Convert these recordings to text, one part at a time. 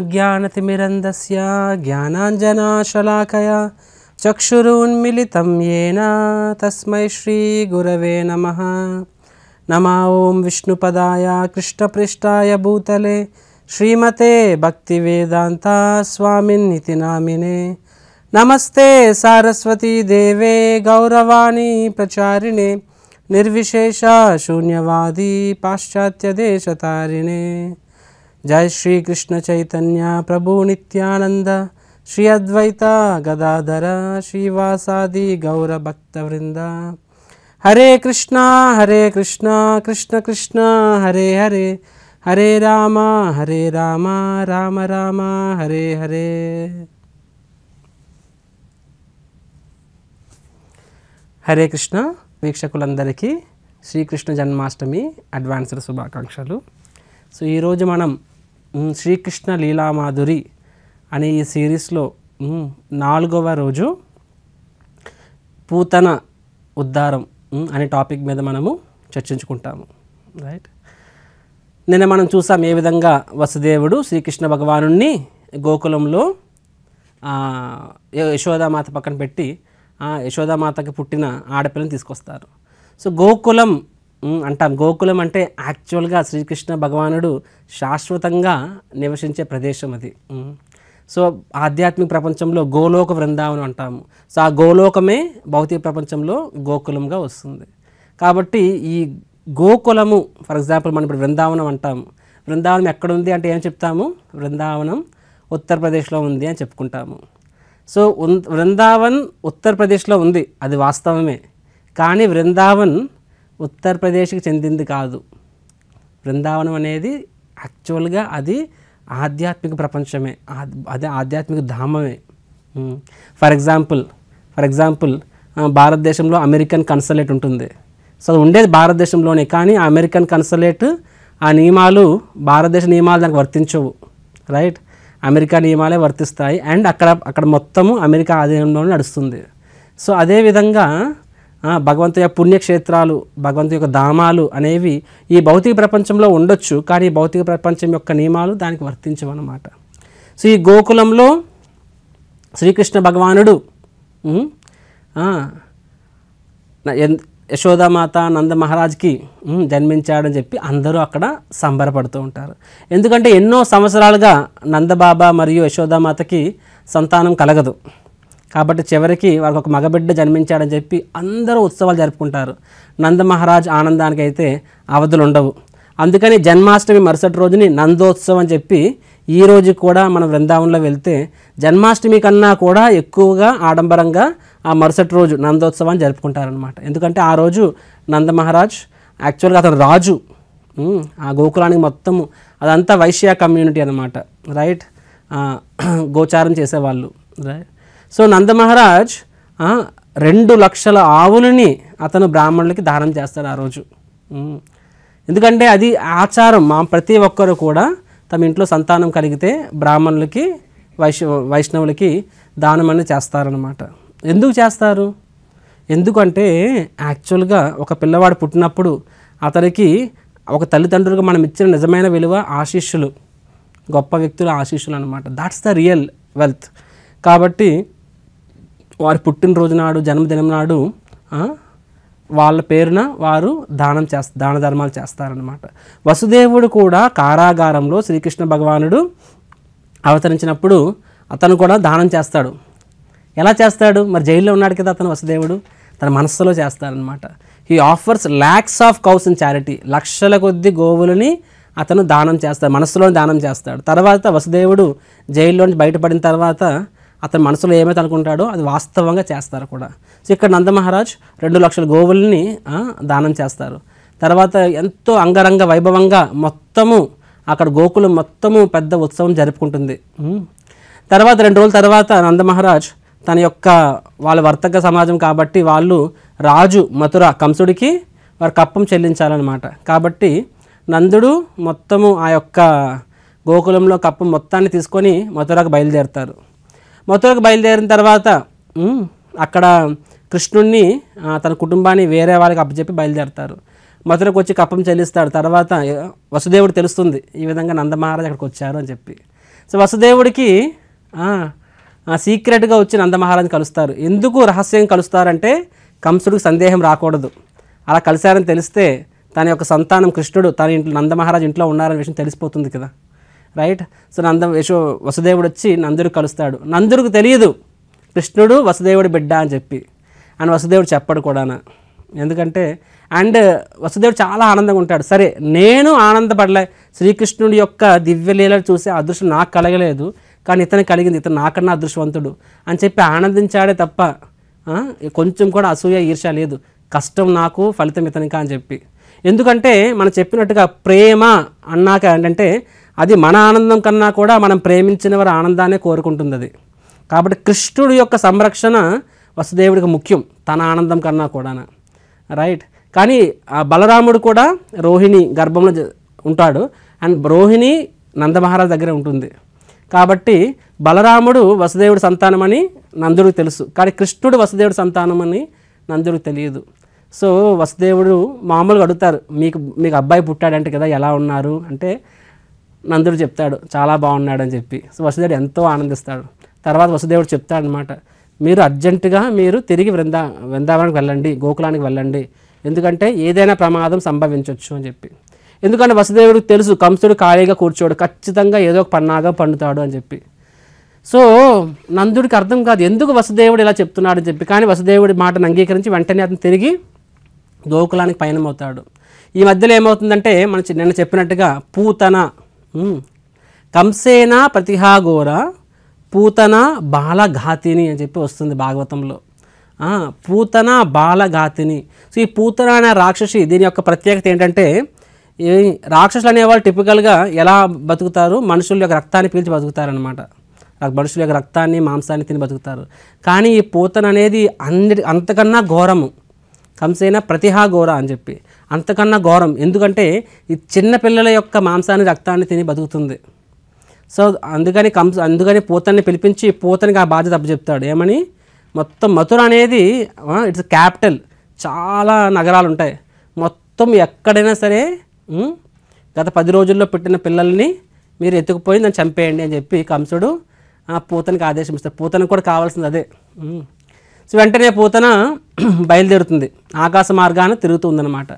ज्ञानतिमिरन्दस्य, ज्ञानाञ्जनाशलाकया, चक्षुरुन्मिलितं येन तस्मै श्रीगुरवे नम। नमः ॐ विष्णुपदाय, कृष्णपृष्ठाय भूतले, श्रीमते भक्तिवेदान्ता स्वामिन्निति नामिने। नमस्ते सारस्वती देवे, गौरवाणी प्रचारिणे निर्विशेषा शून्यवादी पाश्चात्यदेशतारिणे జయ శ్రీ కృష్ణ చైతన్య ప్రభు నిత్యానంద శ్రీ అద్వైత గదాధర శ్రీవాసాది గౌర భక్తవృంద హరే కృష్ణ హరే కృష్ణ కృష్ణ కృష్ణ హరే హరే. హరే రామ హరే రామ రామ రామ హరే హరే. హరే కృష్ణ వీక్షకులందరికీ శ్రీకృష్ణ జన్మాష్టమి అడ్వాన్స్డ్ శుభాకాంక్షలు. సో ఈరోజు మనం శ్రీకృష్ణ లీలామాధురి అనే ఈ సిరీస్లో నాలుగవ రోజు పూతన ఉద్దారం అనే టాపిక్ మీద మనము చర్చించుకుంటాము. రైట్? నిన్న మనం చూసాం ఏ విధంగా వసుదేవుడు శ్రీకృష్ణ భగవానుణ్ణి గోకులంలో యశోదామాత పక్కన పెట్టి ఆ యశోదామాతకి పుట్టిన ఆడపిల్లని తీసుకొస్తారు. సో గోకులం అంటాం. గోకులం అంటే యాక్చువల్గా శ్రీకృష్ణ భగవానుడు శాశ్వతంగా నివసించే ప్రదేశం అది. సో ఆధ్యాత్మిక ప్రపంచంలో గోలోక బృందావనం అంటాము. సో ఆ గోలోకమే భౌతిక ప్రపంచంలో గోకులంగా వస్తుంది. కాబట్టి ఈ గోకులము ఫర్ ఎగ్జాంపుల్ మనం ఇప్పుడు బృందావనం అంటాము బృందావనం ఎక్కడ ఉంది అంటే ఏం చెప్తాము? బృందావనం ఉత్తరప్రదేశ్లో ఉంది అని చెప్పుకుంటాము. సో బృందావన్ ఉత్తరప్రదేశ్లో ఉంది అది వాస్తవమే. కానీ బృందావన్ ఉత్తరప్రదేశ్కి చెందింది కాదు. బృందావనం అనేది యాక్చువల్గా అది ఆధ్యాత్మిక ప్రపంచమే. అదే ఆధ్యాత్మిక ధామమే. ఫర్ ఎగ్జాంపుల్ ఫర్ ఎగ్జాంపుల్ భారతదేశంలో అమెరికన్ కన్సలేట్ ఉంటుంది. సో అది ఉండేది భారతదేశంలోనే కానీ ఆ అమెరికన్ కన్సలేట్ ఆ నియమాలు భారతదేశ నియమాలు దానికి వర్తించవు. రైట్? అమెరికా నియమాలే వర్తిస్తాయి. అండ్ అక్కడ అక్కడ మొత్తము అమెరికా ఆధీనంలోనే నడుస్తుంది. సో అదేవిధంగా భగవంతు యొక్క పుణ్యక్షేత్రాలు భగవంతు యొక్క ధామాలు అనేవి ఈ భౌతిక ప్రపంచంలో ఉండొచ్చు కానీ ఈ భౌతిక ప్రపంచం యొక్క నియమాలు దానికి వర్తించవన్నమాట. సో ఈ గోకులంలో శ్రీకృష్ణ భగవానుడు యశోదామాత నంద మహారాజ్కి జన్మించాడని చెప్పి అందరూ అక్కడ సంబరపడుతూ ఉంటారు. ఎందుకంటే ఎన్నో సంవత్సరాలుగా నందబాబా మరియు యశోదామాతకి సంతానం కలగదు. కాబట్టి చివరికి వారికి ఒక మగబిడ్డ జన్మించాడని చెప్పి అందరూ ఉత్సవాలు జరుపుకుంటారు. నందమహారాజ్ ఆనందానికి అయితే అవధులు ఉండవు అందుకని జన్మాష్టమి మరుసటి రోజుని నందోత్సవం అని చెప్పి ఈ రోజు కూడా మనం బృందావనంలో వెళ్తే జన్మాష్టమి కన్నా కూడా ఎక్కువగా ఆడంబరంగా ఆ మరుసటి రోజు నందోత్సవాన్ని జరుపుకుంటారనమాట ఎందుకంటే ఆ రోజు నందమహారాజ్ యాక్చువల్గా అతను రాజు. ఆ గోకులానికి మొత్తము అదంతా వైశ్య కమ్యూనిటీ అనమాట రైట్? గోచారం చేసేవాళ్ళు. రైట్? సో నందమహారాజ్ రెండు లక్షల ఆవులని అతను బ్రాహ్మణులకి దానం చేస్తాడు ఆ రోజు. ఎందుకంటే అది ఆచారం మా ప్రతి ఒక్కరు కూడా తమ ఇంట్లో సంతానం కలిగితే బ్రాహ్మణులకి వైష్ణ వైష్ణవులకి దానం అనేది చేస్తారనమాట ఎందుకు చేస్తారు? ఎందుకంటే యాక్చువల్గా ఒక పిల్లవాడు పుట్టినప్పుడు అతనికి ఒక తల్లిదండ్రులుగా మనం ఇచ్చిన నిజమైన విలువ ఆశీస్సులు గొప్ప వ్యక్తుల ఆశీస్సులు అనమాట దాట్స్ ద రియల్ వెల్త్ కాబట్టి వారి పుట్టినరోజు నాడు జన్మదినం నాడు వాళ్ళ పేరున వారు దానం చేస్త దాన ధర్మాలు చేస్తారనమాట వసుదేవుడు కూడా కారాగారంలో శ్రీకృష్ణ భగవానుడు అవతరించినప్పుడు అతను కూడా దానం చేస్తాడు. ఎలా చేస్తాడు? మరి జైల్లో ఉన్నాడు కదా అతను వసుదేవుడు. తన మనస్సులో చేస్తాడనమాట he offers lakhs of cows in charity లక్షల కొద్ది గోవులని అతను దానం చేస్తాడు మనస్సులో దానం చేస్తాడు. తర్వాత వసుదేవుడు జైల్లో నుంచి బయటపడిన తర్వాత అతని మనసులో ఏమైతే అనుకుంటాడో అది వాస్తవంగా చేస్తారు కూడా. సో ఇక్కడ నందమహారాజ్ రెండు లక్షల గోవుల్ని దానం చేస్తారు. తర్వాత ఎంతో అంగరంగ వైభవంగా మొత్తము అక్కడ గోకులం మొత్తము పెద్ద ఉత్సవం జరుపుకుంటుంది. తర్వాత రెండు రోజుల తర్వాత నందమహారాజ్ తన యొక్క వాళ్ళ వర్తక సమాజం కాబట్టి వాళ్ళు రాజు మథుర కంసుడికి వారు కప్పం చెల్లించాలన్నమాట. కాబట్టి నందుడు మొత్తము ఆ యొక్క గోకులంలో కప్పం మొత్తాన్ని తీసుకొని మథురకు బయలుదేరుతారు. మథురకు బయలుదేరిన తర్వాత అక్కడ కృష్ణుణ్ణి తన కుటుంబాన్ని వేరే వాళ్ళకి అప్పచెప్పి బయలుదేరుతారు. మథురకు వచ్చి కప్పం చెల్లిస్తాడు. తర్వాత వసుదేవుడు తెలుస్తుంది ఈ విధంగా నందమహారాజ్ అక్కడికి వచ్చారు అని చెప్పి. సో వసుదేవుడికి సీక్రెట్గా వచ్చి నందమహారాజు కలుస్తారు. ఎందుకు రహస్యం కలుస్తారంటే కంసుడికి సందేహం రాకూడదు. అలా కలిశారని తెలిస్తే తన యొక్క సంతానం కృష్ణుడు తన ఇంట్లో నందమహారాజు ఇంట్లో ఉన్నారనే విషయం తెలిసిపోతుంది కదా. రైట్? సో నంద యశో వసుదేవుడు వచ్చి నందుడు కలుస్తాడు. నందుడికి తెలియదు కృష్ణుడు వసుదేవుడి బిడ్డ అని చెప్పి. అని వసుదేవుడు చెప్పడు కూడానా. ఎందుకంటే అండ్ వసుదేవుడు చాలా ఆనందంగా ఉంటాడు. సరే నేను ఆనందపడలే. శ్రీకృష్ణుడి యొక్క దివ్యలీలలు చూసి అదృష్టం నాకు కలగలేదు. కానీ ఇతను కలిగింది. ఇతను నాకన్నా అదృష్టవంతుడు అని చెప్పి ఆనందించాడే తప్ప కొంచెం కూడా అసూయ ఈర్ష లేదు. కష్టం నాకు ఫలితం ఇతనికా అని చెప్పి. ఎందుకంటే మనం చెప్పినట్టుగా ప్రేమ అన్నాక ఏంటంటే అది మన ఆనందం కన్నా కూడా మనం ప్రేమించిన వారి ఆనందాన్ని కోరుకుంటుంది అది కాబట్టి కృష్ణుడి యొక్క సంరక్షణ వసుదేవుడికి ముఖ్యం తన ఆనందం కన్నా కూడా రైట్? కానీ ఆ బలరాముడు కూడా రోహిణి గర్భంలో ఉంటాడు. అండ్ రోహిణి నందమహారాజ్ దగ్గర ఉంటుంది. కాబట్టి బలరాముడు వసుదేవుడి సంతానమని నందుడికి తెలుసు. కానీ కృష్ణుడు వసుదేవుడి సంతానమని నందుడికి తెలియదు. సో వసుదేవుడు మామూలుగా అడుగుతారు మీకు మీకు అబ్బాయి పుట్టాడంటే కదా ఎలా ఉన్నారు? అంటే నందుడు చెప్తాడు చాలా బాగున్నాడు అని చెప్పి. సో వసుదేవుడు ఎంతో ఆనందిస్తాడు. తర్వాత వసుదేవుడు చెప్తాడు అనమాట మీరు అర్జెంటుగా మీరు తిరిగి వృందా వృందావనానికి వెళ్ళండి గోకులానికి వెళ్ళండి. ఎందుకంటే ఏదైనా ప్రమాదం సంభవించవచ్చు అని చెప్పి. ఎందుకంటే వసుదేవుడికి తెలుసు కంసుడు ఖాళీగా కూర్చోడు ఖచ్చితంగా ఏదో ఒక పన్నాగా పండుతాడు అని చెప్పి. సో నందుడికి అర్థం కాదు ఎందుకు వసుదేవుడు ఇలా చెప్తున్నాడు అని చెప్పి. కానీ వసుదేవుడి మాటను అంగీకరించి వెంటనే అతను తిరిగి గోకులానికి పయనమవుతాడు. ఈ మధ్యలో ఏమవుతుందంటే మనం నిన్న చెప్పినట్టుగా పూతన కంసేన ప్రతిహాఘోర పూతన బాలఘాతిని అని చెప్పి వస్తుంది భాగవతంలో. పూతన బాలఘాతిని. సో ఈ పూతన అనే రాక్షసి దీని యొక్క ప్రత్యేకత ఏంటంటే ఈ రాక్షసులు అనేవాళ్ళు టిపికల్గా ఎలా బతుకుతారు? మనుషుల యొక్క రక్తాన్ని పీల్చి బతుకుతారనమాట మనుషుల యొక్క రక్తాన్ని మాంసాన్ని తిని బతుకుతారు. కానీ ఈ పూతన అనేది అందరి అంతకన్నా ఘోరము. కంసేన ప్రతిహా ఘోర అని చెప్పి. అంతకన్నా ఘోరం. ఎందుకంటే ఈ చిన్న పిల్లల యొక్క మాంసాన్ని రక్తాన్ని తిని బతుకుతుంది. సో అందుకని కంస అందుకని పూతని పిలిపించి పూతనికి ఆ బాధ్యత అప్పచెప్తాడు. ఏమని? మొత్తం మథుర అనేది ఇట్స్ క్యాపిటల్. చాలా నగరాలు ఉంటాయి. మొత్తం ఎక్కడైనా సరే గత పది రోజుల్లో పుట్టిన పిల్లల్ని మీరు ఎత్తుకుపోయి నన్ను చంపేయండి అని చెప్పి కంసుడు పూతనికి ఆదేశం ఇస్తాడు. పూతనికి కూడా కావాల్సింది అదే. సో వెంటనే పూతన బయలుదేరుతుంది. ఆకాశ మార్గాన తిరుగుతుందన్నమాట.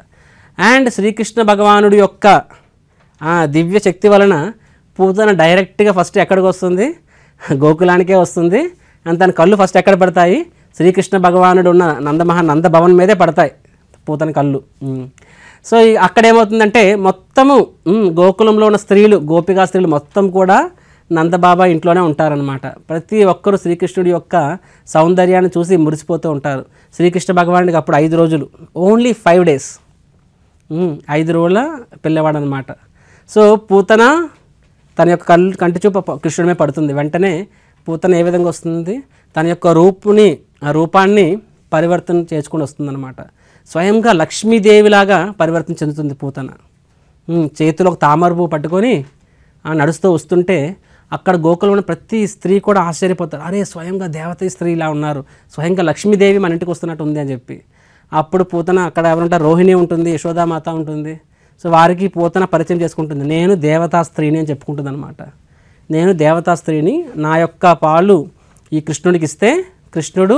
అండ్ శ్రీకృష్ణ భగవానుడి యొక్క దివ్య శక్తి వలన పూతన డైరెక్ట్గా ఫస్ట్ ఎక్కడికి వస్తుంది? గోకులానికే వస్తుంది. అండ్ తన కళ్ళు ఫస్ట్ ఎక్కడ పడతాయి? శ్రీకృష్ణ భగవానుడు ఉన్న నందమహా నందభవన్ మీదే పడతాయి పూతన కళ్ళు. సో ఈ- అక్కడ ఏమవుతుందంటే మొత్తము గోకులంలో ఉన్న స్త్రీలు గోపికా స్త్రీలు మొత్తం కూడా నందబాబా ఇంట్లోనే ఉంటారనమాట ప్రతి ఒక్కరూ శ్రీకృష్ణుడి యొక్క సౌందర్యాన్ని చూసి మురిసిపోతూ ఉంటారు. శ్రీకృష్ణ భగవానుడికి అప్పుడు ఐదు రోజులు. ఓన్లీ ఫైవ్ డేస్ ఐదు రోజుల పిల్లవాడు అనమాట సో పూతన తన యొక్క కళ్ళు కంటి చూపు ప- కృష్ణుడి పడుతుంది. వెంటనే పూతన ఏ విధంగా వస్తుంది? తన యొక్క రూపుని ఆ రూపాన్ని పరివర్తన చేసుకుని వస్తుందన్నమాట. స్వయంగా లక్ష్మీదేవిలాగా పరివర్తన చెందుతుంది పూతన. చేతిలో ఒక తామర పువ్వు పట్టుకొని ఆ నడుస్తూ వస్తుంటే అక్కడ గోకులంలో ఉన్న ప్రతి స్త్రీ కూడా ఆశ్చర్యపోతారు. అరే స్వయంగా దేవత స్త్రీ ఇలా ఉన్నారు. స్వయంగా లక్ష్మీదేవి మన ఇంటికి వస్తున్నట్టు ఉంది అని చెప్పి. అప్పుడు పూతన అక్కడ ఎవరంటే రోహిణి ఉంటుంది యశోదామాత ఉంటుంది. సో వారికి పూతన పరిచయం చేసుకుంటుంది. నేను దేవతా స్త్రీని అని చెప్పుకుంటుంది అనమాట నేను దేవతా స్త్రీని నా యొక్క పాలు ఈ కృష్ణుడికి ఇస్తే కృష్ణుడు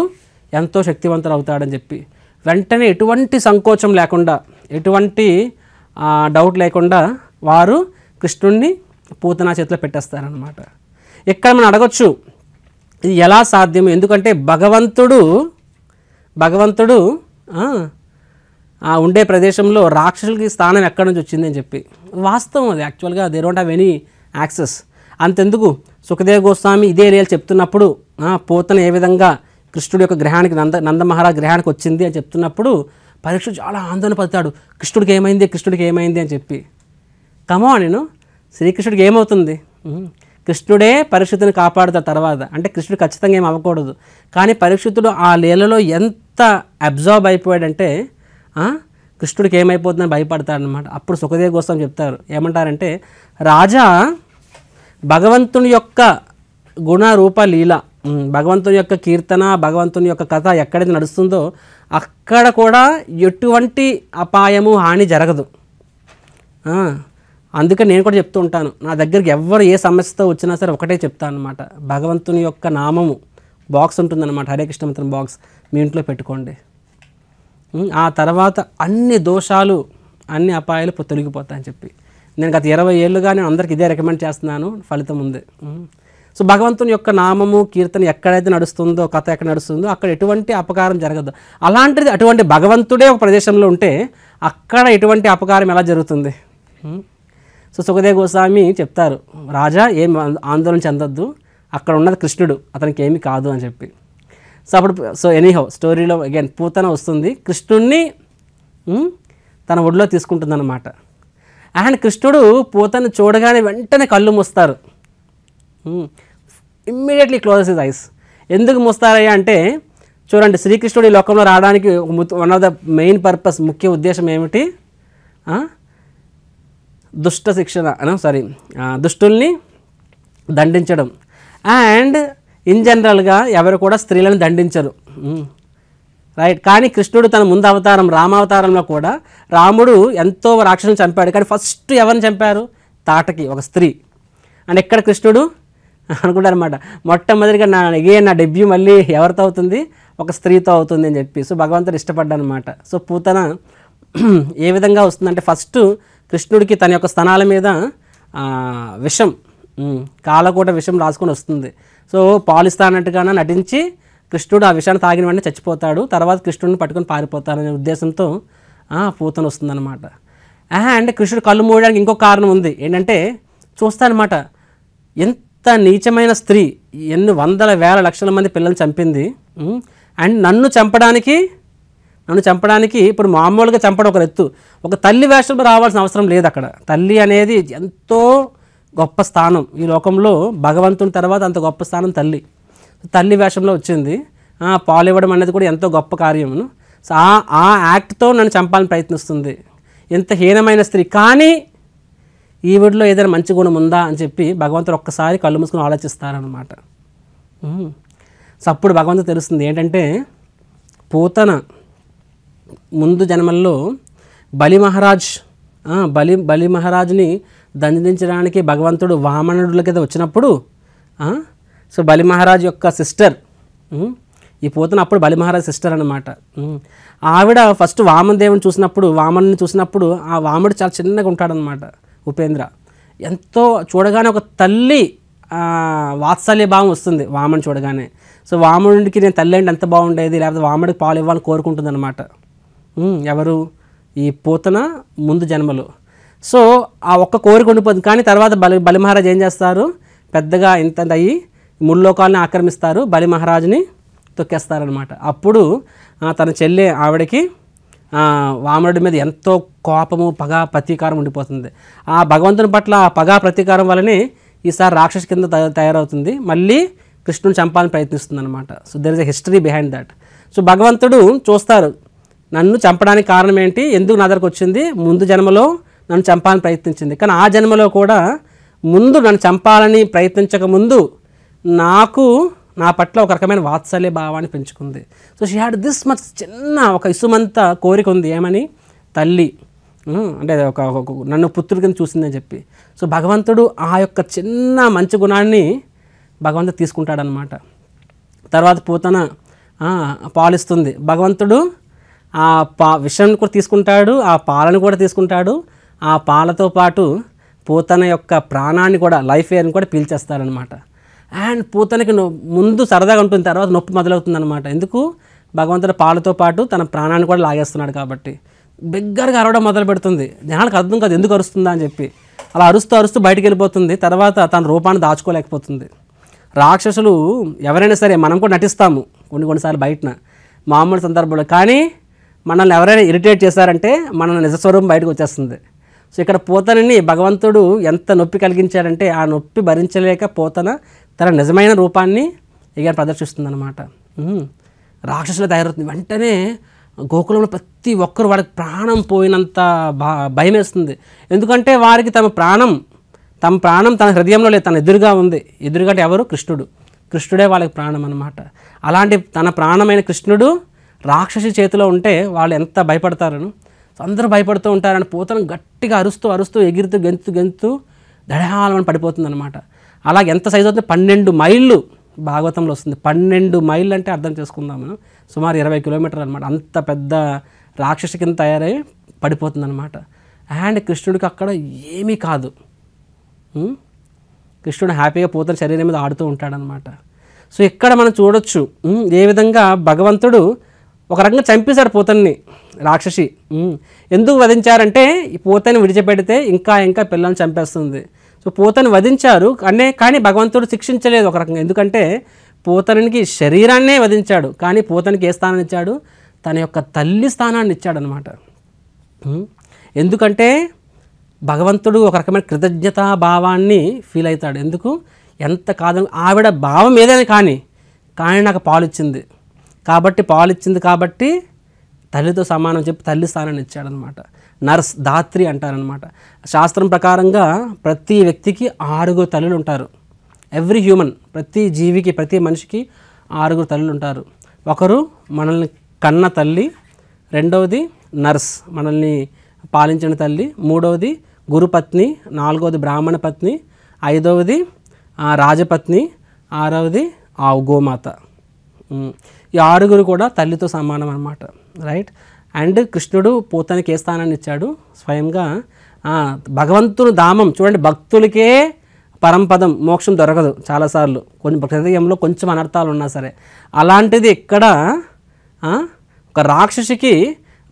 ఎంతో శక్తివంతుడు అవుతాడని చెప్పి. వెంటనే ఎటువంటి సంకోచం లేకుండా ఎటువంటి డౌట్ లేకుండా వారు కృష్ణుడిని పూత నా చేతిలో పెట్టేస్తారనమాట ఇక్కడ మనం అడగొచ్చు ఇది ఎలా సాధ్యం ఎందుకంటే భగవంతుడు భగవంతుడు ఉండే ప్రదేశంలో రాక్షసులకి స్థానం ఎక్కడి నుంచి వచ్చిందని చెప్పి. వాస్తవం అది. యాక్చువల్గా they don't have any access అంతెందుకు? సుఖదేవ గోస్వామి ఇదే రియల్ చెప్తున్నప్పుడు ఆ, పూతన ఏ విధంగా కృష్ణుడి యొక్క గ్రహానికి నంద నందమహారాజ్ గ్రహానికి వచ్చింది అని చెప్తున్నప్పుడు పరీక్ష చాలా ఆందోళన పడతాడు. కృష్ణుడికి ఏమైంది? కృష్ణుడికి ఏమైంది అని చెప్పి. కమో నేను శ్రీకృష్ణుడికి ఏమవుతుంది? కృష్ణుడే పరిశుద్ధిని కాపాడుతాడు తర్వాత. అంటే కృష్ణుడు ఖచ్చితంగా ఏం అవ్వకూడదు. కానీ పరిశుద్ధుడు ఆ లీలలో ఎంత అబ్జార్బ్ అయిపోయాడంటే కృష్ణుడికి ఏమైపోతుందని భయపడతాడనమాట అప్పుడు సుఖదేవ్ గోస్వామి చెప్తారు. ఏమంటారంటే రాజా భగవంతుని యొక్క గుణ రూప లీల భగవంతుని యొక్క కీర్తన భగవంతుని యొక్క కథ ఎక్కడైతే నడుస్తుందో అక్కడ కూడా ఎటువంటి అపాయము హాని జరగదు. అందుకని నేను కూడా చెప్తూ ఉంటాను నా దగ్గరికి ఎవరు ఏ సమస్యతో వచ్చినా సరే ఒకటే చెప్తాను అనమాట భగవంతుని యొక్క నామము బాక్స్ ఉంటుందన్నమాట హరే కృష్ణ మంత్రం బాక్స్ మీ ఇంట్లో పెట్టుకోండి. ఆ తర్వాత అన్ని దోషాలు అన్ని అపాయాలు తొలగిపోతాయని చెప్పి. నేను గత ఇరవై ఏళ్ళుగా నేను అందరికి ఇదే రికమెండ్ చేస్తున్నాను ఫలితం ఉంది. సో భగవంతుని యొక్క నామము కీర్తన ఎక్కడైతే నడుస్తుందో కథ ఎక్కడ నడుస్తుందో అక్కడ ఎటువంటి అపకారం జరగదు. అలాంటిది అటువంటి భగవంతుడే ఒక ప్రదేశంలో ఉంటే అక్కడ ఎటువంటి అపకారం ఎలా జరుగుతుంది? సో సుఖదేవ గోస్వామి చెప్తారు రాజా ఏం ఆందోళన చెందొద్దు. అక్కడ ఉన్నది కృష్ణుడు. అతనికి ఏమీ కాదు అని చెప్పి. సో అప్పుడు సో ఎనీహౌ స్టోరీలో అగైన్ పూతన వస్తుంది. కృష్ణుడిని తన ఒడిలో తీసుకుంటుందన్నమాట. అండ్ కృష్ణుడు పూతను చూడగానే వెంటనే కళ్ళు మూస్తారు. ఇమ్మీడియట్లీ క్లోజెస్ ఇస్ ఐస్ ఎందుకు మూస్తారయ్యా అంటే చూడండి శ్రీకృష్ణుడు ఈ లోకంలో రావడానికి one of the main purpose ముఖ్య ఉద్దేశం ఏమిటి? దుష్ట శిక్షణ సారీ దుష్టుల్ని దండించడం. అండ్ ఇన్ జనరల్గా ఎవరు కూడా స్త్రీలను దండించరు. Hmm. రైట్ కానీ కృష్ణుడు తన ముందు అవతారం రామావతారంలో కూడా రాముడు ఎంతో రాక్షసుని చంపాడు. కానీ ఫస్ట్ ఎవరిని చంపారు? తాటకి ఒక స్త్రీ. అండ్ ఎక్కడ కృష్ణుడు? అనుకుంటారనమాట మొట్టమొదటిగా నా ఏ నా డెబ్యూ మళ్ళీ ఎవరితో అవుతుంది? ఒక స్త్రీతో అవుతుంది అని చెప్పి. సో భగవంతుడు ఇష్టపడ్డానమాట సో పూతన ఏ విధంగా వస్తుందంటే ఫస్ట్ కృష్ణుడికి తన యొక్క స్థనాల మీద విషం కాలకూట విషం రాసుకొని వస్తుంది. సో పాలిస్తానట్టుగానే నటించి కృష్ణుడు ఆ విషయాన్ని తాగిన వెంటనే చచ్చిపోతాడు. తర్వాత కృష్ణుడిని పట్టుకొని పారిపోతాడనే ఉద్దేశంతో పూతను వస్తుందన్నమాట. అండ్ కృష్ణుడు కళ్ళు మూయడానికి ఇంకో కారణం ఉంది. ఏంటంటే చూస్తానమాట ఎంత నీచమైన స్త్రీ ఎన్ని వందల వేల లక్షల మంది పిల్లల్ని చంపింది అండ్ నన్ను చంపడానికి నన్ను చంపడానికి ఇప్పుడు మామూలుగా చంపడం ఒక ఎత్తు ఒక తల్లి వేషం రావాల్సిన అవసరం లేదు అక్కడ. తల్లి అనేది ఎంతో గొప్ప స్థానం. ఈ లోకంలో భగవంతుని తర్వాత అంత గొప్ప స్థానం తల్లి. తల్లి వేషంలో వచ్చింది. పాలు ఇవ్వడం అనేది కూడా ఎంతో గొప్ప కార్యమును. సో ఆ ఆ యాక్ట్తో నన్ను చంపాలని ప్రయత్నిస్తుంది. ఎంత హీనమైన స్త్రీ. కానీ ఈవిడిలో ఏదైనా మంచి గుణం ఉందా అని చెప్పి భగవంతుడు ఒక్కసారి కళ్ళు మూసుకుని ఆలోచిస్తారనమాట సో అప్పుడు భగవంతుడు తెలుస్తుంది ఏంటంటే పూతన ముందు జన్మల్లో బలి మహారాజ్ బలి బలి మహారాజుని దండించడానికి భగవంతుడు వామనుడుల కింద వచ్చినప్పుడు సో బలి మహారాజ్ యొక్క సిస్టర్ ఈ పోతున్న అప్పుడు బలి మహారాజ్ సిస్టర్ అనమాట ఆవిడ ఫస్ట్ వామన్ దేవుని చూసినప్పుడు వామనుని చూసినప్పుడు ఆ వాముడు చాలా చిన్నగా ఉంటాడనమాట ఉపేంద్ర. ఎంతో చూడగానే ఒక తల్లి వాత్సల్య భావం వస్తుంది వామని చూడగానే. సో వాముడికి నేను తల్లి అంటే ఎంత బాగుండేది లేకపోతే వాముడికి పాలు ఇవ్వాలని కోరుకుంటుంది అనమాట ఎవరు? ఈ పూతన ముందు జన్మలు. సో ఆ ఒక్క కోరిక ఉండిపోతుంది కానీ తర్వాత బలి బలి మహారాజ్ ఏం చేస్తారు? పెద్దగా ఇంత అయ్యి ముల్లోకాలని ఆక్రమిస్తారు. బలి మహారాజుని తొక్కేస్తారనమాట అప్పుడు తన చెల్లె ఆవిడకి వామనుడి మీద ఎంతో కోపము పగ ప్రతీకారం ఉండిపోతుంది. ఆ భగవంతుని పట్ల ఆ పగ ప్రతీకారం వల్లనే ఈసారి రాక్షస్ కింద తయారవుతుంది. మళ్ళీ కృష్ణుని చంపాలని ప్రయత్నిస్తుంది అనమాట so there is a history behind that so భగవంతుడు చూస్తారు నన్ను చంపడానికి కారణం ఏంటి? ఎందుకు నా దగ్గరకు వచ్చింది? ముందు జన్మలో నన్ను చంపాలని ప్రయత్నించింది. కానీ ఆ జన్మలో కూడా ముందు నన్ను చంపాలని ప్రయత్నించక ముందు నాకు నా పట్ల ఒక రకమైన వాత్సల్య భావాన్ని పెంచుకుంది. So she had this much చిన్న ఒక ఇసుమంత కోరిక ఉంది. ఏమని? తల్లి. అంటే ఒక నన్ను పుత్రుడి కింద చూసిందని చెప్పి. సో భగవంతుడు ఆ యొక్క చిన్న మంచి గుణాన్ని భగవంతుడు తీసుకుంటాడనమాట తర్వాత పూతన పాలిస్తుంది. భగవంతుడు ఆ పా విషం కూడా తీసుకుంటాడు ఆ పాలను కూడా తీసుకుంటాడు. ఆ పాలతో పాటు పూతన యొక్క ప్రాణాన్ని కూడా లైఫ్ ఎయిర్ని కూడా పీల్చేస్తారనమాట అండ్ పూతనకి ముందు సరదాగా ఉంటుంది తర్వాత నొప్పి మొదలవుతుంది అనమాట ఎందుకు? భగవంతుడు పాలతో పాటు తన ప్రాణాన్ని కూడా లాగేస్తున్నాడు కాబట్టి. బిగ్గరగా అరవడం మొదలు పెడుతుంది. జనాలకు అర్థం కాదు ఎందుకు అరుస్తుందా అని చెప్పి. అలా అరుస్తూ అరుస్తూ బయటికి వెళ్ళిపోతుంది తర్వాత తన రూపాన్ని దాచుకోలేకపోతుంది. రాక్షసులు ఎవరైనా సరే మనం కూడా నటిస్తాము కొన్ని కొన్నిసార్లు బయటన. మామూలు సందర్భంలో. కానీ మనల్ని ఎవరైనా ఇరిటేట్ చేశారంటే మన నిజస్వరూపం బయటకు వచ్చేస్తుంది. సో ఇక్కడ పోతనని భగవంతుడు ఎంత నొప్పి కలిగించాడంటే ఆ నొప్పి భరించలేక పోతన తన నిజమైన రూపాన్ని ఇక ప్రదర్శిస్తుంది అనమాట రాక్షసులు తయారవుతుంది. వెంటనే గోకులంలో ప్రతి ఒక్కరు వాడికి ప్రాణం పోయినంత భా భయం వేస్తుంది. ఎందుకంటే వారికి తమ ప్రాణం తమ ప్రాణం తన హృదయంలో లేదు. తన ఎదురుగా ఉంది. ఎదురుగా ఎవరు? కృష్ణుడు. కృష్ణుడే వాళ్ళకి ప్రాణం అనమాట అలాంటి తన ప్రాణమైన కృష్ణుడు రాక్షసి చేతిలో ఉంటే వాళ్ళు ఎంత భయపడతారను? అందరూ భయపడుతూ ఉంటారని పూతను గట్టిగా అరుస్తూ అరుస్తూ ఎగిరుతూ గెంతు గెంతు దడహాలని పడిపోతుంది అనమాట అలాగే ఎంత సైజు అవుతుంది? పన్నెండు మైళ్ళు భాగవతంలో వస్తుంది. పన్నెండు మైళ్ళు అంటే అర్థం చేసుకుందాం మనం సుమారు ఇరవై కిలోమీటర్లు అనమాట అంత పెద్ద రాక్షసి కింద తయారై పడిపోతుంది అనమాట అండ్ కృష్ణుడికి అక్కడ ఏమీ కాదు. కృష్ణుడు హ్యాపీగా పూతన శరీరం మీద ఆడుతూ ఉంటాడనమాట సో ఇక్కడ మనం చూడొచ్చు. ఏ విధంగా భగవంతుడు ఒక రకంగా చంపేశాడు పోతన్ని రాక్షసి. ఎందుకు వధించారంటే ఈ పూతని విడిచిపెడితే ఇంకా ఇంకా పిల్లల్ని చంపేస్తుంది. సో పూతని వధించారు అనే కానీ భగవంతుడు శిక్షించలేదు ఒక రకంగా. ఎందుకంటే పూతనికి శరీరాన్నే వధించాడు కానీ పూతనికి ఏ స్థానాన్ని ఇచ్చాడు? తన యొక్క తల్లి స్థానాన్ని ఇచ్చాడనమాట ఎందుకంటే భగవంతుడు ఒక రకమైన కృతజ్ఞతా భావాన్ని ఫీల్ అవుతాడు. ఎందుకు? ఎంత కాదు ఆవిడ భావం ఏదైనా కానీ కానీ నాకు పాలు ఇచ్చింది. కాబట్టి పాలు ఇచ్చింది కాబట్టి తల్లితో సమానం చెప్పి తల్లి స్థానాన్ని ఇచ్చాడనమాట. నర్స్ దాత్రి అంటారనమాట. శాస్త్రం ప్రకారంగా ప్రతి వ్యక్తికి ఆరుగురు తల్లులు ఉంటారు. ఎవ్రీ హ్యూమన్ ప్రతి జీవికి ప్రతి మనిషికి ఆరుగురు తల్లులు ఉంటారు. ఒకరు మనల్ని కన్న తల్లి రెండవది నర్స్ మనల్ని పాలించిన తల్లి మూడవది గురుపత్ని నాలుగవది బ్రాహ్మణ పత్ని ఐదవది రాజపత్ని ఆరవది ఆ గోమాత. ఈ ఆరుగురు కూడా తల్లితో సమానం అనమాట రైట్ అండ్ కృష్ణుడు పూతనికి ఏ స్థానాన్ని ఇచ్చాడు? స్వయంగా భగవంతుని ధామం చూడండి భక్తులకే పరంపదం మోక్షం దొరకదు చాలాసార్లు. కొన్ని హృదయంలో కొంచెం అనర్థాలు ఉన్నా సరే. అలాంటిది ఇక్కడ ఒక రాక్షసికి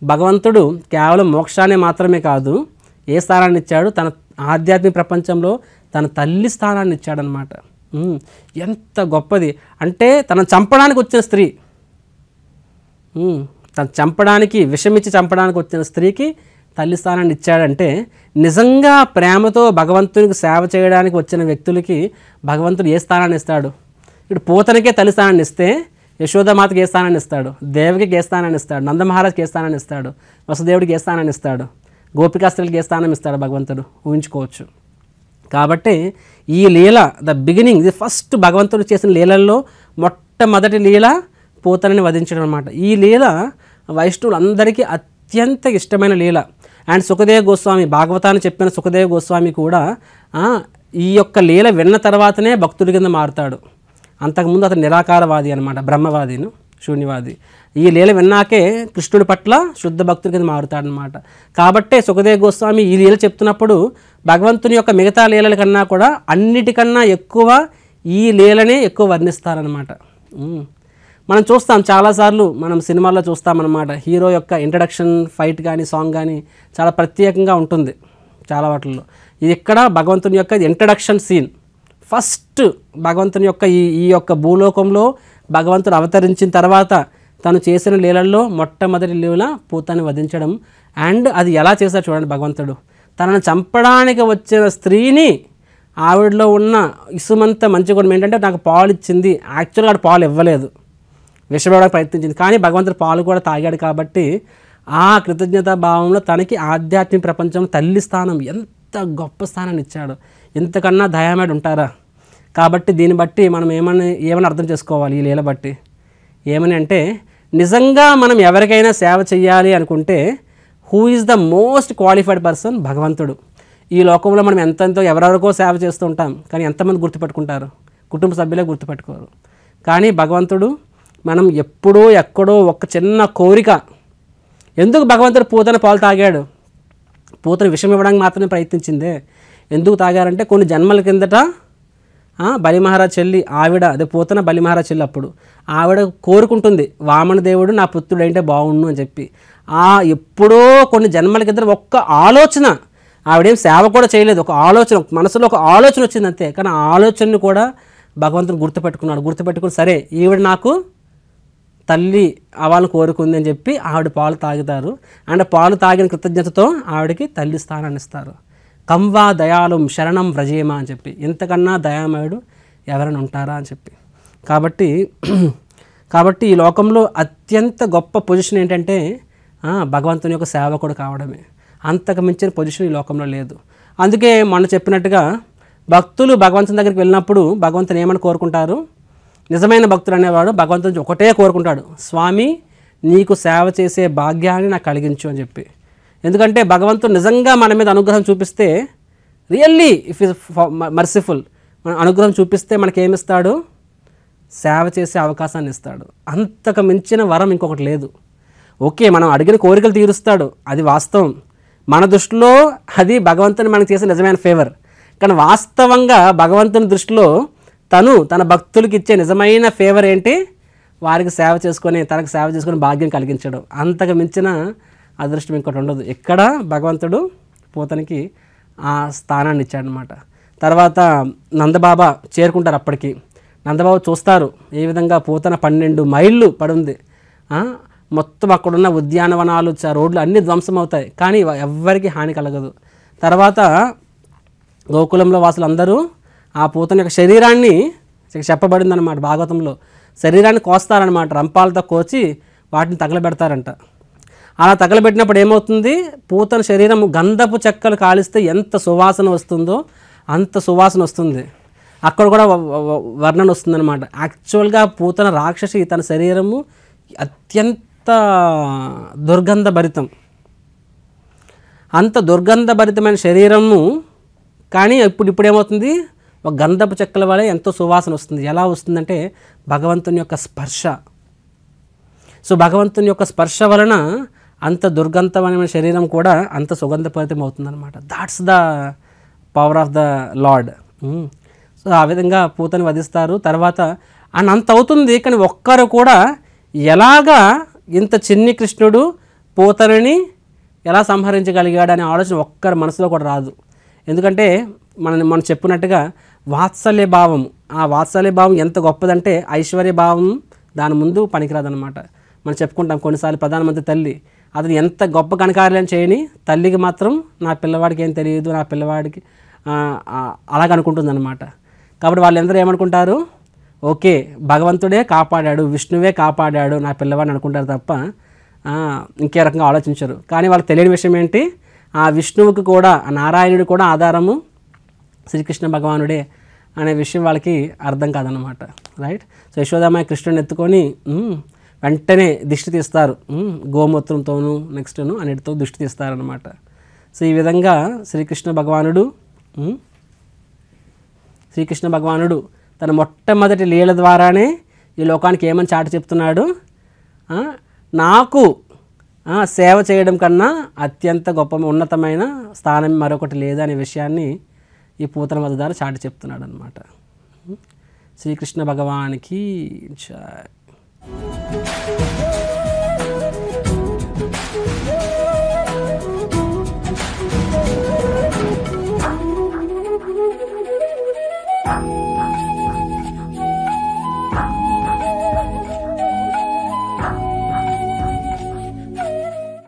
భగవంతుడు కేవలం మోక్షాన్ని మాత్రమే కాదు ఏ స్థానాన్ని ఇచ్చాడు? తన ఆధ్యాత్మిక ప్రపంచంలో తన తల్లి స్థానాన్ని ఇచ్చాడనమాట ఎంత గొప్పది. అంటే తనను చంపడానికి వచ్చిన స్త్రీ తను చంపడానికి విషమిచ్చి చంపడానికి వచ్చిన స్త్రీకి తల్లి స్థానాన్ని ఇచ్చాడంటే నిజంగా ప్రేమతో భగవంతునికి సేవ చేయడానికి వచ్చిన వ్యక్తులకి భగవంతుడు ఏ స్థానాన్ని ఇస్తాడు? ఇప్పుడు పోతనకే తల్లి స్థానాన్ని ఇస్తే యశోదమాతకి ఏ స్థానాన్ని ఇస్తాడు? దేవికి ఏ స్థానాన్ని ఇస్తాడు? నందమహారాజ్కి ఏ స్థానాన్ని ఇస్తాడు? వసుదేవుడికి ఏ స్థానాన్ని ఇస్తాడు? గోపికాస్త్రులకి ఏ స్థానం ఇస్తాడు భగవంతుడు? ఊహించుకోవచ్చు. కాబట్టి ఈ లీల ద బిగినింగ్ ఇది ఫస్ట్ భగవంతుడు చేసిన లీలల్లో మొట్టమొదటి లీల పూతనని వధించడం అనమాట ఈ లీల వైష్ణవులందరికీ అత్యంత ఇష్టమైన లీల. అండ్ సుఖదేవ గోస్వామి భాగవతాన్ని చెప్పిన సుఖదేవ గోస్వామి కూడా ఈ యొక్క లీల విన్న తర్వాతనే భక్తుడి కింద మారుతాడు. అంతకుముందు అతను నిరాకారవాది అనమాట బ్రహ్మవాదిను శూన్యవాది. ఈ లీల విన్నాకే కృష్ణుడి పట్ల శుద్ధ భక్తుడి కింద మారుతాడనమాట కాబట్టే సుఖదేవ గోస్వామి ఈ లీల చెప్తున్నప్పుడు భగవంతుని యొక్క మిగతా లీలల కన్నా కూడా అన్నిటికన్నా ఎక్కువ ఈ లీలనే ఎక్కువ వర్ణిస్తారనమాట మనం చూస్తాం చాలాసార్లు మనం సినిమాల్లో చూస్తామన్నమాట హీరో యొక్క ఇంట్రడక్షన్ ఫైట్ కానీ సాంగ్ కానీ చాలా ప్రత్యేకంగా ఉంటుంది చాలా వాటిల్లో. ఇది ఇక్కడ భగవంతుని యొక్క ఇంట్రడక్షన్ సీన్ ఫస్ట్ భగవంతుని యొక్క ఈ ఈ యొక్క భూలోకంలో భగవంతుడు అవతరించిన తర్వాత తను చేసిన లీలల్లో మొట్టమొదటి లీల పూతాన్ని వధించడం. అండ్ అది ఎలా చేశాడు చూడండి భగవంతుడు. తనను చంపడానికి వచ్చిన స్త్రీని ఆవిడలో ఉన్న ఇసుమంత మంచి గుణం ఏంటంటే నాకు పాలు ఇచ్చింది యాక్చువల్గా ఆడు పాలు ఇవ్వలేదు విషపడడానికి ప్రయత్నించింది. కానీ భగవంతుడు పాలు కూడా తాగాడు కాబట్టి ఆ కృతజ్ఞతా భావంలో తనకి ఆధ్యాత్మిక ప్రపంచం తల్లి స్థానం ఎంత గొప్ప స్థానాన్ని ఇచ్చాడు. ఇంతకన్నా దయామేడు ఉంటారా? కాబట్టి దీన్ని బట్టి మనం ఏమని ఏమని అర్థం చేసుకోవాలి ఈ లీల బట్టి? ఏమని అంటే నిజంగా మనం ఎవరికైనా సేవ చేయాలి అనుకుంటే who is the most qualified person భగవంతుడు. ఈ లోకంలో మనం ఎంతెంతో ఎవరెవరికో సేవ చేస్తూ ఉంటాం. కానీ ఎంతమంది గుర్తుపెట్టుకుంటారు? కుటుంబ సభ్యులే గుర్తుపెట్టుకోరు. కానీ భగవంతుడు మనం ఎప్పుడో ఎక్కడో ఒక చిన్న కోరిక. ఎందుకు భగవంతుడు పూతన పాలు తాగాడు? పూతను విషం ఇవ్వడానికి మాత్రమే ప్రయత్నించిందే. ఎందుకు తాగారంటే కొన్ని జన్మల కిందట బలి మహారాజ్ చెల్లి ఆవిడ అదే పూతన బలి మహారాజ్ చెల్లి అప్పుడు ఆవిడ కోరుకుంటుంది వామన దేవుడు నా పుత్రుడు అంటే బాగుండు అని చెప్పి. ఆ ఎప్పుడో కొన్ని జన్మల కింద ఒక్క ఆలోచన ఆవిడేం సేవ కూడా చేయలేదు. ఒక ఆలోచన మనసులో ఒక ఆలోచన వచ్చింది అంతే. కానీ ఆ ఆలోచనను కూడా భగవంతుడు గుర్తుపెట్టుకున్నాడు. గుర్తుపెట్టుకుని సరే ఈవిడ నాకు తల్లి అవ్వాలని కోరుకుంది అని చెప్పి ఆవిడ పాలు తాగుతారు. అండ్ పాలు తాగిన కృతజ్ఞతతో ఆవిడకి తల్లి స్థానాన్ని ఇస్తారు. కంవా దయాళం శరణం వ్రజేమ అని చెప్పి. ఇంతకన్నా దయామయుడు ఎవరైనా ఉంటారా అని చెప్పి. కాబట్టి కాబట్టి ఈ లోకంలో అత్యంత గొప్ప పొజిషన్ ఏంటంటే భగవంతుని యొక్క సేవకుడు కావడమే. అంతకు మించిన పొజిషన్ ఈ లోకంలో లేదు. అందుకే మొన్న చెప్పినట్టుగా భక్తులు భగవంతుని దగ్గరికి వెళ్ళినప్పుడు భగవంతుని ఏమని కోరుకుంటారు? నిజమైన భక్తుడు అనేవాడు భగవంతుని ఒకటే కోరుకుంటాడు స్వామి నీకు సేవ చేసే భాగ్యాన్ని నాకు కలిగించు అని చెప్పి. ఎందుకంటే భగవంతుడు నిజంగా మన మీద అనుగ్రహం చూపిస్తే రియల్లీ ఇఫ్ ఇస్ మర్సిఫుల్ మన అనుగ్రహం చూపిస్తే మనకేమిస్తాడు? సేవ చేసే అవకాశాన్ని ఇస్తాడు. అంతకు మించిన వరం ఇంకొకటి లేదు. ఓకే మనం అడిగిన కోరికలు తీరుస్తాడు అది వాస్తవం. మన దృష్టిలో అది భగవంతుని మనకు చేసే నిజమైన ఫేవర్ కానీ వాస్తవంగా భగవంతుని దృష్టిలో తను తన భక్తులకి ఇచ్చే నిజమైన ఫేవర్ ఏంటి? వారికి సేవ చేసుకొని తనకు సేవ చేసుకుని భాగ్యం కలిగించడం. అంతకు మించిన అదృష్టం ఇంకోటి ఉండదు. ఇక్కడ భగవంతుడు పూతనికి ఆ స్థానాన్ని ఇచ్చాడనమాట. తర్వాత నందబాబా చేరుకుంటారు అప్పటికి. నందబాబు చూస్తారు ఏ విధంగా పూతన పన్నెండు మైళ్ళు పడుంది. ఆ, మొత్తం అక్కడున్న ఉద్యానవనాలు రోడ్లు అన్నీ ధ్వంసం అవుతాయి. కానీ ఎవ్వరికి హాని కలగదు. తర్వాత గోకులంలో వాసులు అందరూ ఆ పూతన యొక్క శరీరాన్ని చెప్పబడింది అనమాట భాగవతంలో. శరీరాన్ని కోస్తారనమాట రంపాలతో కోచి వాటిని తగలబెడతారంట. అలా తగలబెట్టినప్పుడు ఏమవుతుంది? పూతన శరీరం గంధపు చెక్కలు కాలిస్తే ఎంత సువాసన వస్తుందో అంత సువాసన వస్తుంది. అక్కడ కూడా వర్ణన వస్తుందన్నమాట. యాక్చువల్గా పూతన రాక్షసి తన శరీరము అత్యంత దుర్గంధభరితం. అంత దుర్గంధభరితమైన శరీరము కానీ ఇప్పుడు ఇప్పుడు ఏమవుతుంది? ఒక గంధపు చెక్కల వలె ఎంతో సువాసన వస్తుంది. ఎలా వస్తుందంటే భగవంతుని యొక్క స్పర్శ. సో భగవంతుని యొక్క స్పర్శ వలన అంత దుర్గంధమైన శరీరం కూడా అంత సుగంధపరితం అవుతుందన్నమాట that's the power of the lord so hmm. ఆ విధంగా పూతని వధిస్తారు. తర్వాత అని అంత అవుతుంది కానీ ఒక్కరు కూడా ఎలాగా ఇంత చిన్ని కృష్ణుడు పూతనని ఎలా సంహరించగలిగాడు అనే ఆలోచన ఒక్కరి మనసులో కూడా రాదు. ఎందుకంటే మనం మనం చెప్పినట్టుగా వాత్సల్య భావం ఆ వాత్సల్య భావం ఎంత గొప్పదంటే ఐశ్వర్య భావం దాని ముందు పనికిరాదనమాట మనం చెప్పుకుంటాం కొన్నిసార్లు ప్రధానమంత్రి తల్లి అతను ఎంత గొప్ప కనకార్యం చేయని తల్లికి మాత్రం నా పిల్లవాడికి ఏం తెలియదు నా పిల్లవాడికి అలాగనుకుంటుందన్నమాట. అలాగ కాబట్టి వాళ్ళందరూ ఏమనుకుంటారు? ఓకే భగవంతుడే కాపాడాడు విష్ణువే కాపాడాడు నా పిల్లవాడిని అనుకుంటారు తప్ప ఇంకే రకంగా ఆలోచించరు. కానీ వాళ్ళకి తెలియని విషయం ఏంటి? ఆ విష్ణువుకి కూడా నారాయణుడు కూడా ఆధారము శ్రీకృష్ణ భగవానుడే అనే విషయం వాళ్ళకి అర్థం కాదనమాట రైట్ సో యశోదామాయ కృష్ణుని ఎత్తుకొని వెంటనే దిష్టి తీస్తారు. గోమూత్రంతోనూ నెక్స్ట్ను అన్నిటితో దిష్టి తీస్తారనమాట సో ఈ విధంగా శ్రీకృష్ణ భగవానుడు శ్రీకృష్ణ భగవానుడు తన మొట్టమొదటి లీల ద్వారానే ఈ లోకానికి ఏమని చాట చెప్తున్నాడు? నాకు సేవ చేయడం కన్నా అత్యంత గొప్ప ఉన్నతమైన స్థానం మరొకటి లేదు అనే విషయాన్ని ఈ పూతల వద్ద ద్వారా చాటి చెప్తున్నాడు అనమాట శ్రీకృష్ణ భగవానికి